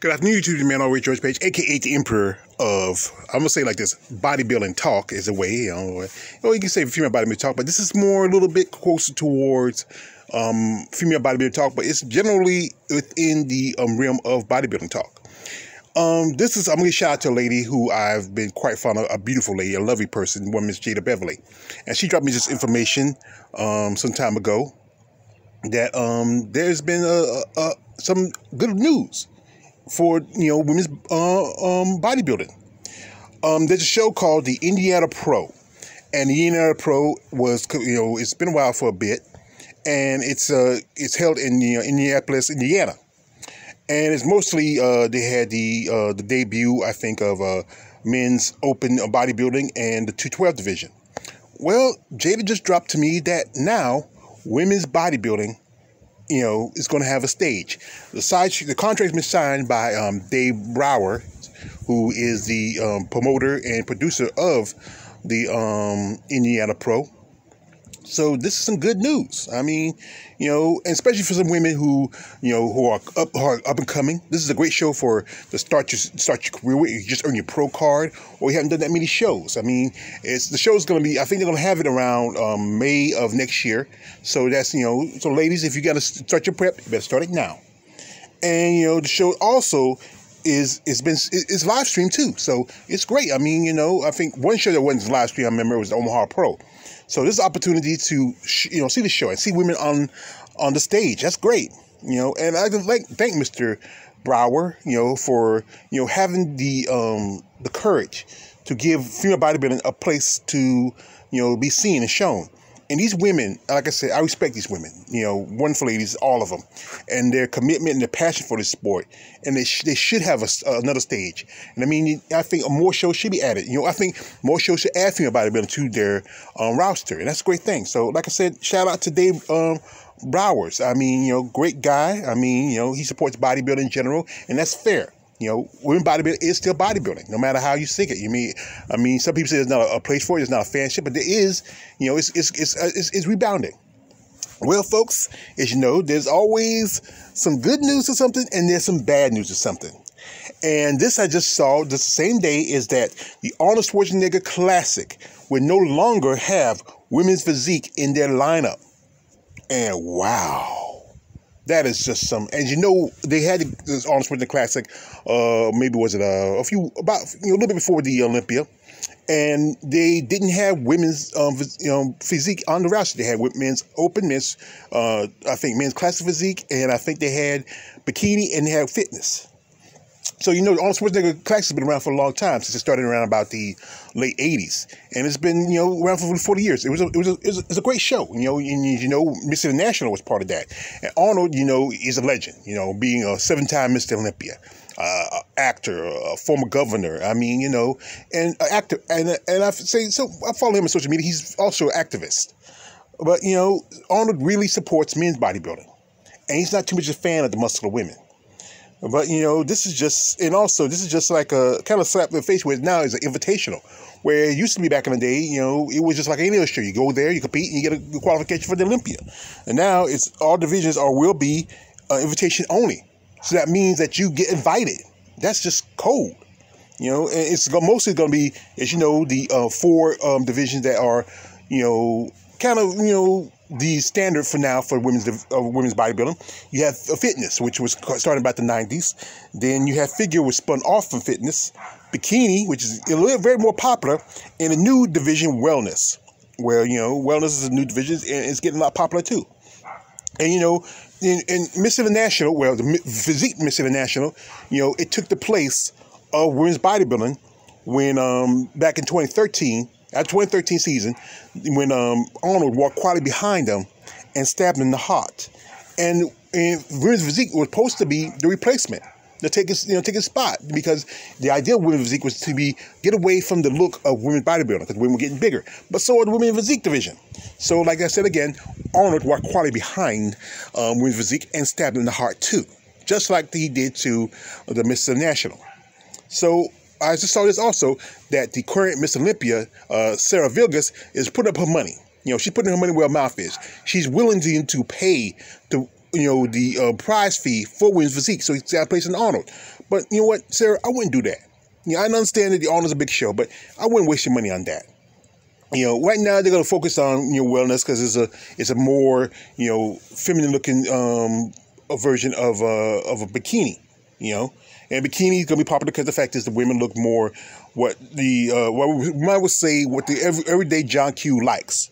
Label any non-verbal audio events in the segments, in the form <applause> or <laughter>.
Good afternoon, YouTube. Man, always George Page, aka the Emperor of I'm gonna say like this: bodybuilding talk is a way. You know, you, you can say female bodybuilding talk, but this is more a little bit closer towards um, female bodybuilding talk, but it's generally within the um, realm of bodybuilding talk. Um, this is I'm gonna shout out to a lady who I've been quite fond of, a beautiful lady, a lovely person, one Miss Jada Beverly, and she dropped me this information um, some time ago that um, there's been a, a, a, some good news for you know women's uh, um, bodybuilding. Um, there's a show called the Indiana Pro, and the Indiana Pro was you know it's been a while for a bit, and it's uh it's held in you know, Indianapolis, Indiana, and it's mostly uh, they had the uh, the debut I think of uh, men's open bodybuilding and the 212 division. Well, Jada just dropped to me that now women's bodybuilding you know, is going to have a stage. The side, the contract's been signed by um, Dave Brower, who is the um, promoter and producer of the um, Indiana Pro. So this is some good news. I mean, you know, especially for some women who, you know, who are up, are up and coming. This is a great show for to start your start your career with. You just earn your pro card, or you haven't done that many shows. I mean, it's the show's going to be. I think they're going to have it around um, May of next year. So that's you know, so ladies, if you got to start your prep, you better start it now. And you know, the show also is it's been it's live streamed too, so it's great. I mean, you know, I think one show that wasn't live stream, I remember, was the Omaha Pro. So this is opportunity to you know see the show and see women on on the stage. That's great, you know. And I like thank Mr. Brower, you know, for you know having the um the courage to give female bodybuilding a place to you know be seen and shown. And these women, like I said, I respect these women. You know, wonderful ladies, all of them, and their commitment and their passion for this sport. And they sh- they should have a, uh, another stage. And I mean, I think more shows should be added. You know, I think more shows should add female bodybuilding to their um, roster, and that's a great thing. So, like I said, shout out to Dave. Um, Browers. I mean, you know, great guy. I mean, you know, he supports bodybuilding in general, and that's fair. You know, women bodybuilding is still bodybuilding, no matter how you see it. You mean, I mean, some people say there's not a, place for it, there's not a fanship, but there is. You know, it's it's it's uh, it's, it's rebounding. Well, folks, as you know, there's always some good news to something, and there's some bad news to something. And this I just saw the same day is that the Arnold Schwarzenegger Classic will no longer have women's physique in their lineup. And wow that is just some. And you know, they had this Arnold Schwarzenegger Classic. Uh, maybe was it a, a few about you know, a little bit before the Olympia, and they didn't have women's um, you know physique on the roster. They had men's open, men's uh, I think men's classic physique, and I think they had bikini and they had fitness. So you know, Arnold Schwarzenegger Classic has been around for a long time since it started around about the late '80s, and it's been you know around for 40 years. It was a, it was a, it was a, great show. You know, and, you know, Ms. International was part of that, and Arnold, you know, is a legend. You know, being a seven-time Mr. Olympia. Uh, actor, a former governor. I mean, you know, and an actor, and and I say so. I follow him on social media. He's also an activist, but you know, Arnold really supports men's bodybuilding, and he's not too much a fan of the muscular women. But you know, this is just, and also this is just like a kind of slap in the face. Where now is an invitational, where it used to be back in the day. You know, it was just like any other show. You go there, you compete, and you get a qualification for the Olympia. And now it's all divisions are will be uh, invitation only. So that means that you get invited. That's just cold. You know, and it's mostly going to be, as you know, the uh, four um, divisions that are, you know, kind of, you know, the standard for now for women's uh, women's bodybuilding. You have fitness, which was started about the 90s. Then you have figure, which spun off from fitness. Bikini, which is a little very more popular, and a new division, wellness, where you know wellness is a new division and it's getting a lot popular too. And you know, in, in Miss International, well, the physique Miss International, you know, it took the place of women's bodybuilding when um, back in 2013 at 2013 season when um, Arnold walked quietly behind him and stabbed him in the heart. And, and women's physique was supposed to be the replacement to take his you know take his spot because the idea of women's physique was to be get away from the look of women's bodybuilding because women were getting bigger. But so are the women's physique division. So like I said again, Arnold walked quietly behind um, women's physique and stabbed in the heart too, just like he did to the Ms. International. So I just saw this also that the current Miss Olympia, uh, Sarah Villegas, is putting up her money. You know, she's putting her money where her mouth is. She's willing to, to pay to you know, the uh, prize fee for women's physique, so he's got a place in Arnold. But you know what, Sarah, I wouldn't do that. You know, I understand that the Arnold's a big show, but I wouldn't waste your money on that. You know, right now they're going to focus on your know wellness because it's a it's a more you know feminine looking um, a version of a of a bikini. You know, and bikini is to be popular because the fact is the women look more what the uh, what we might would say what the every, everyday John Q likes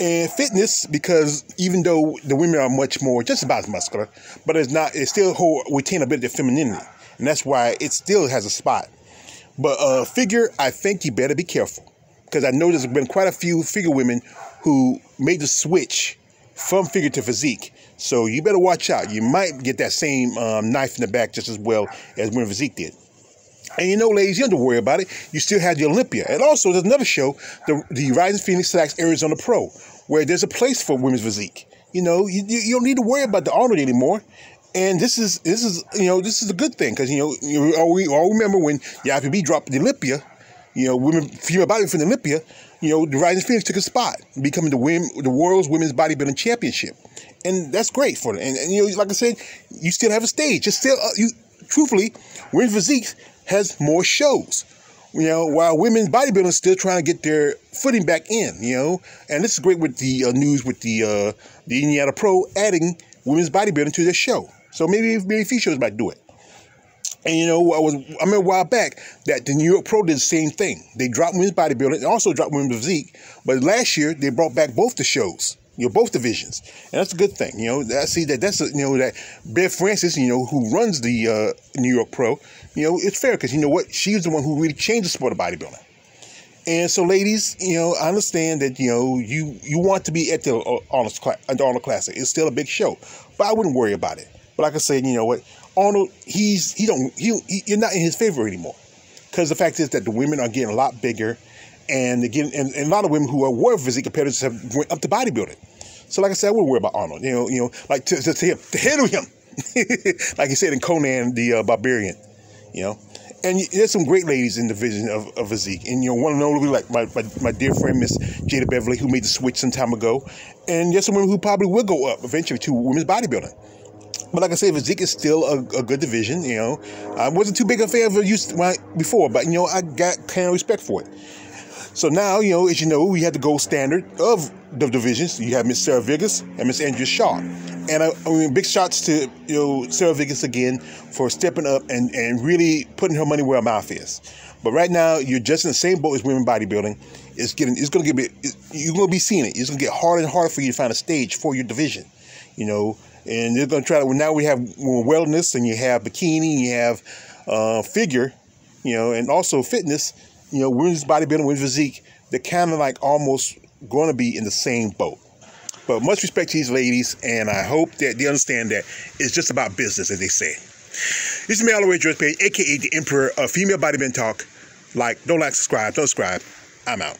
and fitness because even though the women are much more just about as muscular, but it's not it still hold retain a bit of femininity, and that's why it still has a spot. But uh, figure, I think you better be careful because I know there's been quite a few figure women who made the switch from figure to physique. So you better watch out. You might get that same um, knife in the back just as well as when physique did. And you know, ladies, you don't have to worry about it. You still have the Olympia. And also, there's another show, the, the Rising Phoenix Slacks Arizona Pro, where there's a place for women's physique. You know, you, you don't need to worry about the Arnold anymore. And this is this is you know this is a good thing because you know you all, we all remember when the IFBB dropped the Olympia, you know women female body from the Olympia, you know the Rising Phoenix took a spot, becoming the women the world's women's bodybuilding championship, and that's great for them. And, and you know like I said, you still have a stage. Just still uh, you truthfully, women's physique has more shows. You know, while women's bodybuilding is still trying to get their footing back in. You know, and this is great with the uh, news with the uh, the Indiana Pro adding women's bodybuilding to their show. So maybe maybe shows might do it. And you know, I was I remember a while back that the New York Pro did the same thing. They dropped women's bodybuilding and also dropped women's physique. But last year they brought back both the shows you know, both divisions, and that's a good thing. You know, I see that that's a, you know that Bev Francis, you know, who runs the uh, New York Pro, you know, it's fair because you know what, she's the one who really changed the sport of bodybuilding. And so, ladies, you know, I understand that you know you you want to be at the uh, Arnold, the Arnold Classic. It's still a big show, but I wouldn't worry about it. But like I said, you know what, Arnold, he's he don't he, he you're not in his favor anymore because the fact is that the women are getting a lot bigger and again, and, and, a lot of women who are war physique competitors have went up to bodybuilding. So, like I said, I wouldn't worry about Arnold. You know, you know, like to, to, to him, to handle him, <laughs> like he said in Conan the uh, Barbarian. You know, and there's some great ladies in the vision of, of physique, and you know, one and only like my, my, my dear friend Miss Jada Beverly, who made the switch some time ago, and there's some women who probably will go up eventually to women's bodybuilding. But like I said, physique is still a, a, good division. You know, I wasn't too big a fan of it used before, but you know, I got kind of respect for it. So now, you know, as you know, we had the gold standard of the divisions. You have Miss Sarah Villegas and Miss Andrea Shaw. And I, I, mean, big shots to you know Sarah Villegas again for stepping up and, and really putting her money where her mouth is. But right now, you're just in the same boat as women bodybuilding. It's getting, it's going to get, you're to be seeing it. It's to get harder and harder for you to find a stage for your division. You know, and they're going to try to. Well, now we have more wellness, and you have bikini, and you have uh, figure, you know, and also fitness you know, women's bodybuilding, women's physique, they're kind of like almost going to be in the same boat. But much respect to these ladies, and I hope that they understand that it's just about business, as they say. This is me all the way, George Page, aka the Emperor of Female Bodybuilding Talk. Like, don't like, subscribe, don't subscribe. I'm out.